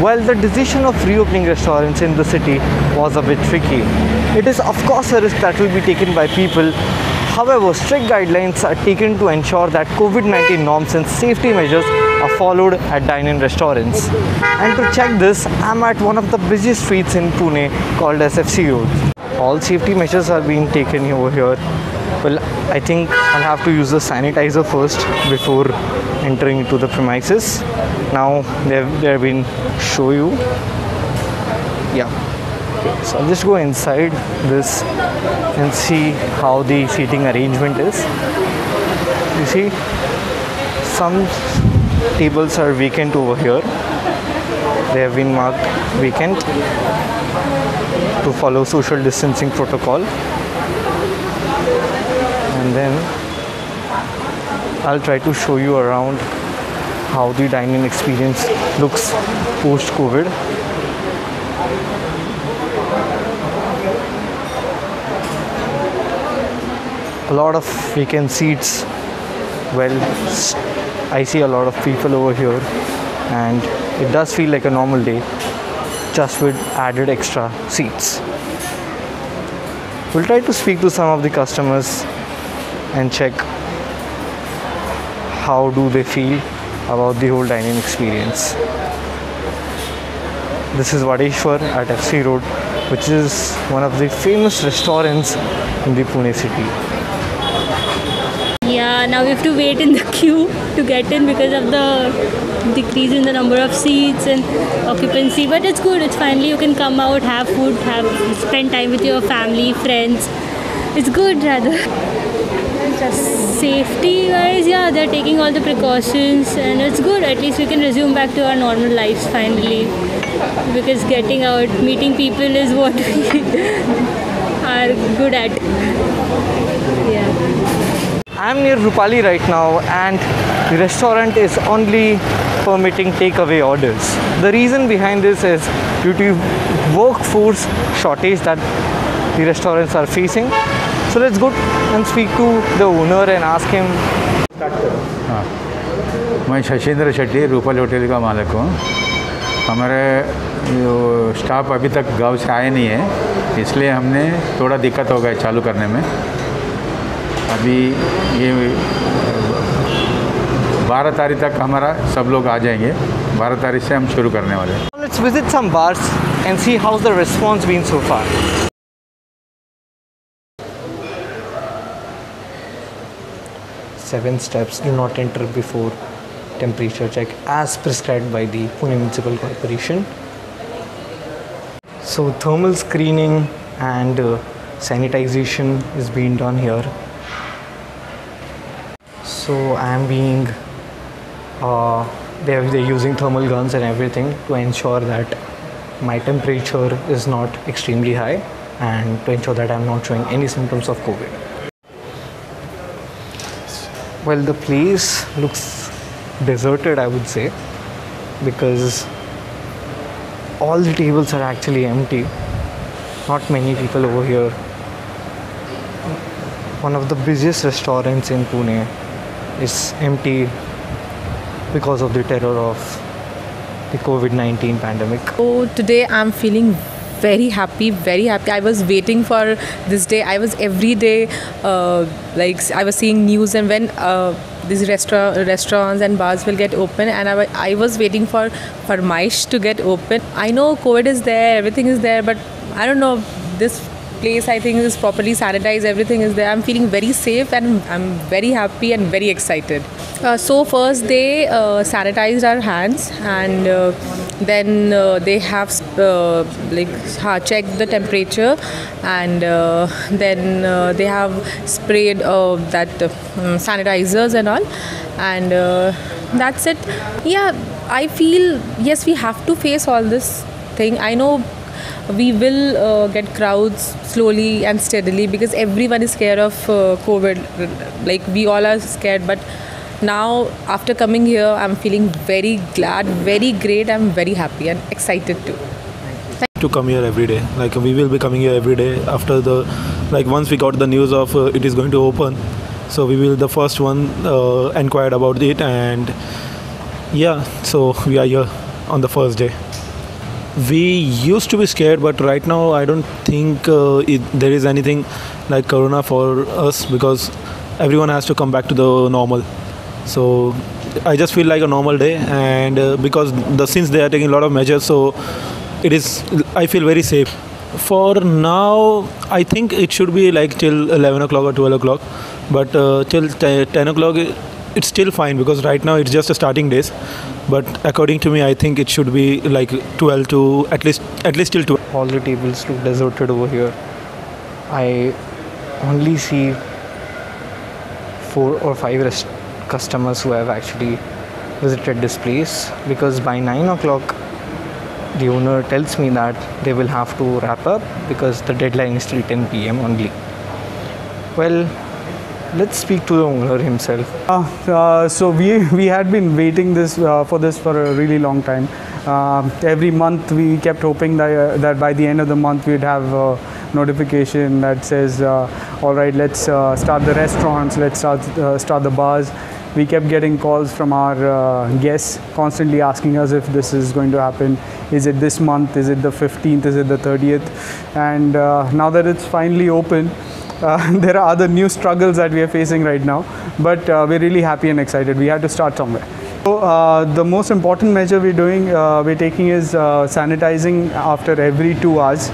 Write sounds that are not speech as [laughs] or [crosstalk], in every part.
While the decision of reopening restaurants in the city was a bit tricky, it is of course a risk that will be taken by people. However, strict guidelines are taken to ensure that COVID 19 norms and safety measures are followed at dine in restaurants. And to check this, I'm at one of the busiest streets in Pune called SFC Road. All safety measures are being taken over here. Well, I think I'll have to use the sanitizer first before entering into the premises. Now they've they've been show you. Yeah. So I'll just go inside this and see how the seating arrangement is. You see, some tables are vacant over here. They have been marked vacant to follow social distancing protocol. And then I'll try to show you around how the dining experience looks post COVID. A lot of vacant seats. Well, I see a lot of people over here, and it does feel like a normal day, just with added extra seats. We'll try to speak to some of the customers and check how do they feel about the whole dining experience. This is Vadeshwar at FC Road, which is one of the famous restaurants in the Pune city. Yeah, now we have to wait in the queue to get in because of the decrease in the number of seats and occupancy. But it's good. It's finally you can come out, have food, have spend time with your family, friends. It's good rather. Safety wise, yeah, they're taking all the precautions and it's good. At least we can resume back to our normal lives finally. Because getting out, meeting people is what [laughs] we are good at. Yeah. I'm near Rupali right now, and the restaurant is only permitting takeaway orders. The reason behind this is due to workforce shortage that the restaurants are facing. So let's go and speak to the owner and ask him. मैं Shashendra Shetty Rupal hotel का मालिक हूँ हमारे जो staff अभी तक गाँव से आए नहीं है इसलिए हमने थोड़ा दिक्कत हो गया चालू करने में अभी ये बारह तारीख तक हमारा सब लोग आ जाएँगे बारह तारीख से हम शुरू करने वाले हैं Let's visit some bars and see how's the response been so far. Seven steps do not enter before temperature check as prescribed by the Pune Municipal Corporation. So, thermal screening and uh, sanitization is being done here. So, I am being uh, they're, they're using thermal guns and everything to ensure that my temperature is not extremely high and to ensure that I'm not showing any symptoms of COVID. Well, the place looks deserted, I would say, because all the tables are actually empty. Not many people over here. One of the busiest restaurants in Pune is empty because of the terror of the COVID 19 pandemic. So today I'm feeling very happy, very happy. I was waiting for this day. I was every day, uh, like I was seeing news and when uh, these restaurant restaurants and bars will get open, and I, was waiting for for Maish to get open. I know COVID is there, everything is there, but I don't know this place. I think is properly sanitized. Everything is there. I'm feeling very safe and I'm very happy and very excited. Uh, so first they uh, sanitized our hands and uh, then uh, they have uh, like checked the temperature and uh, then they have sprayed that mm, sanitizers and all and that's it yeah i feel yes we have to face all this thing i know we will uh, get crowds slowly and steadily because everyone is scared of uh, covid. Like we all are scared but now after coming here i'm feeling very glad very great i'm very happy and excited too. To come here every day. Like we will be coming here every day after the like once we got the news of uh, it is going to open. So we will the first one uh, inquired about it and yeah so we are here on the first day we used to be scared, but right now I don't think uh, it, there is anything like Corona for us because everyone has to come back to the normal. So I just feel like a normal day, and uh, because the since they are taking a lot of measures, so it is I feel very safe. For now, I think it should be like till 11 o'clock or 12 o'clock, but uh, till t- 10 o'clock it's still fine because right now it's just a starting days. But according to me, I think it should be like 12 to at least at least till 12. all the tables look deserted over here. I only see four or five rest- customers who have actually visited this place because by 9 o'clock the owner tells me that they will have to wrap up because the deadline is till 10 pm only. Well, let's speak to the owner himself. Uh, uh, so we [laughs] we had been waiting this uh, for this for a really long time. Uh, every month we kept hoping that uh, that by the end of the month we'd have a notification that says, uh, "All right, let's start the restaurants, let's start start the bars." We kept getting calls from our guests, constantly asking us if this is going to happen. Is it this month? Is it the 15th? Is it the 30th? And now that it's finally open, uh, [laughs] there are other new struggles that we are facing right now, but uh, we're really happy and excited. We had to start somewhere. So uh, the most important measure we're doing, uh, we're taking is uh, sanitizing after every two hours.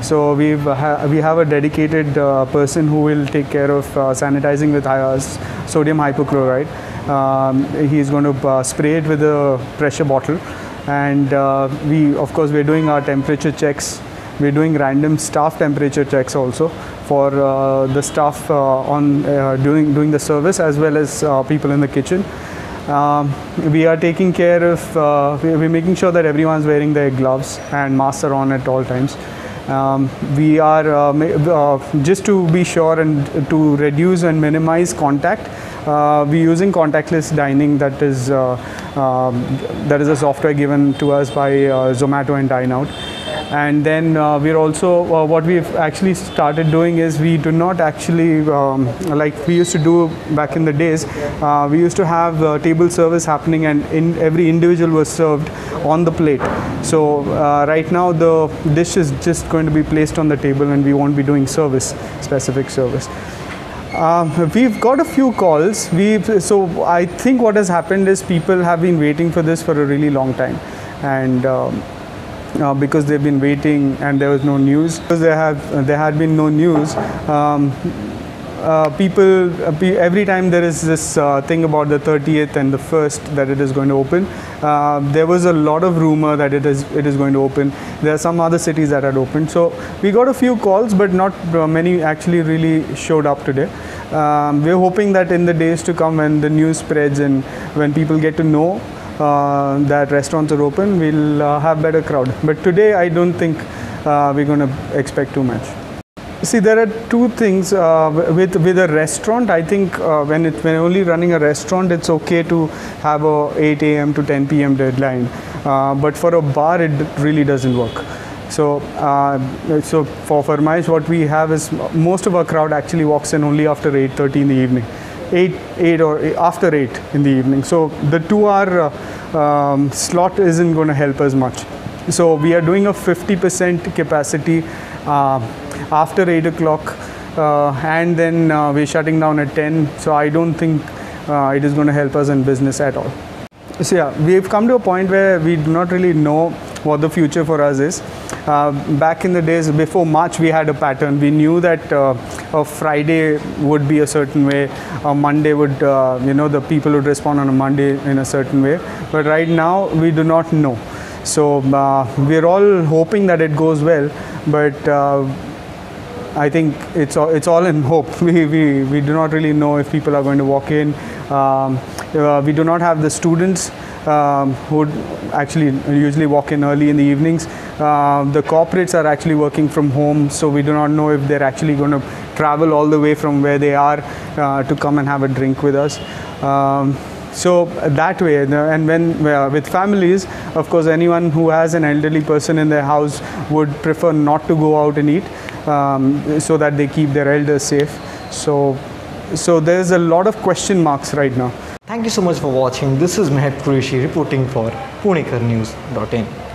So we've ha- we have a dedicated uh, person who will take care of uh, sanitizing with uh, sodium hypochlorite. Um, he's going to uh, spray it with a pressure bottle, and uh, we of course we're doing our temperature checks. We're doing random staff temperature checks also for uh, the staff uh, on uh, doing doing the service as well as people in the kitchen. Um, we are taking care of, uh, we- we're making sure that everyone's wearing their gloves and masks are on at all times. Um, we are, uh, uh, just to be sure and to reduce and minimize contact, we're using contactless dining that is, um, that is a software given to us by Zomato and Dineout and then uh, we're also uh, what we've actually started doing is we do not actually um, like we used to do back in the days uh, we used to have uh, table service happening and in every individual was served on the plate. So uh, right now the dish is just going to be placed on the table and we won't be doing service specific service. Um, we've got a few calls. We've so I think what has happened is people have been waiting for this for a really long time, and um, uh, because they've been waiting and there was no news, because there have there had been no news. Um, uh, people uh, every time there is this uh, thing about the 30th and the 1st that it is going to open uh, there was a lot of rumor that it is it is going to open. There are some other cities that had opened. So we got a few calls but not uh, many actually really showed up today. Um, we're hoping that in the days to come when the news spreads and when people get to know uh, that restaurants are open we'll uh, have better crowd but today i don't think uh, we're going to expect too much See, there are two things uh, with with a restaurant. I think uh, when it when only running a restaurant, it's okay to have a 8 a.m. to 10 p.m. deadline. Uh, but for a bar, it really doesn't work. So, uh, so for Farmaish, what we have is most of our crowd actually walks in only after 8:30 in the evening, 8 8 or after 8 in the evening. So the two-hour uh, um, slot isn't going to help us much. So we are doing a 50% capacity uh, after 8 o'clock uh, and then uh, we're shutting down at 10. So I don't think uh, it is going to help us in business at all. So yeah, we've come to a point where we do not really know what the future for us is. Uh, back in the days before March, we had a pattern. We knew that uh, a Friday would be a certain way, a Monday would, uh, you know, the people would respond on a Monday in a certain way. But right now, we do not know. So we're all hoping that it goes well, but I think it's all, it's all in hope. [laughs] We, we, we do not really know if people are going to walk in. Um, uh, we do not have the students um, who actually usually walk in early in the evenings. Uh, the corporates are actually working from home, so we do not know if they're actually going to travel all the way from where they are uh, to come and have a drink with us. Um, so that way and when uh, with families of course anyone who has an elderly person in their house would prefer not to go out and eat um, so that they keep their elders safe so so there's a lot of question marks right now Thank you so much for watching. This is Mehet Qureshi reporting for PunekarNews.in.